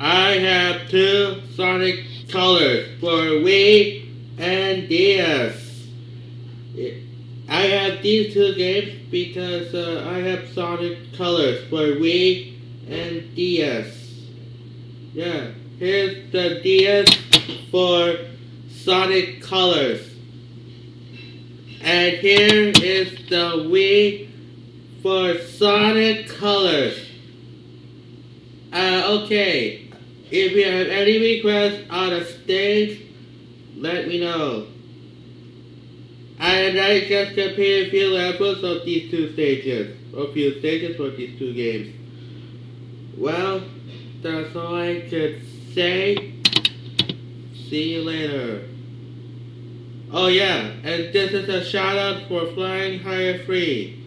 I have two Sonic Colors for Wii and DS. I have these two games because uh, I have Sonic Colors for Wii and DS. Yeah, here's the DS for Sonic Colors. And here is the Wii for Sonic Colors. Uh, okay, if you have any requests on the stage, let me know. I And I just compared a few levels of these two stages, a few stages for these two games. Well, that's all I could say. See you later. Oh yeah, and this is a shout out for Flying Higher Free.